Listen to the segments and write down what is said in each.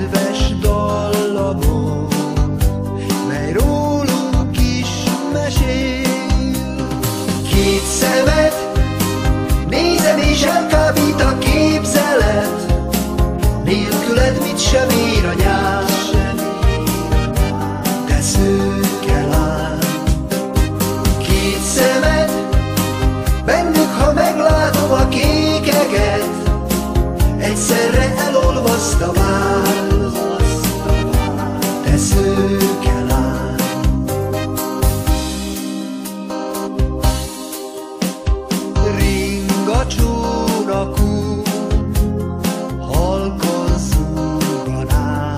kedves dallamon, mely rólunk is mesél. Két szemed, nézem és elkábít a képzelet, nélküled mit sem ér a nyár. Vár. Te szőke lány, ring a csónakú, halkan szúrganám,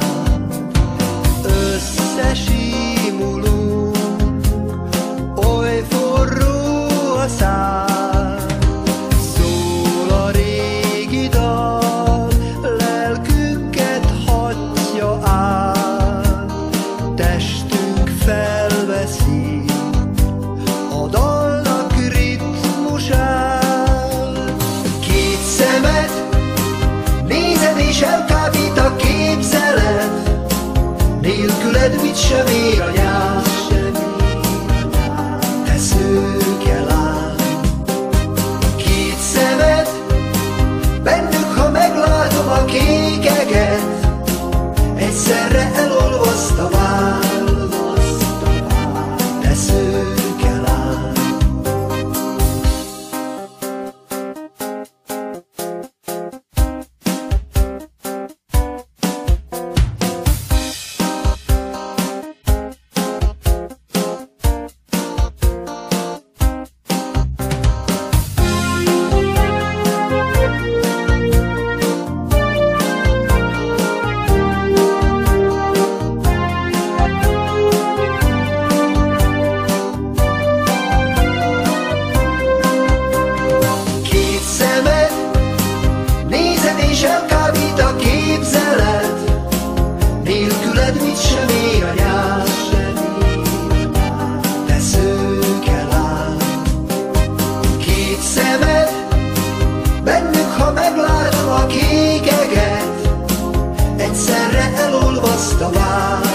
összesimulunk, oly forró a szár, nélküled mit sem ér a nyár. Meglátom a